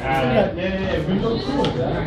Cara, é, é muito absurdo, né?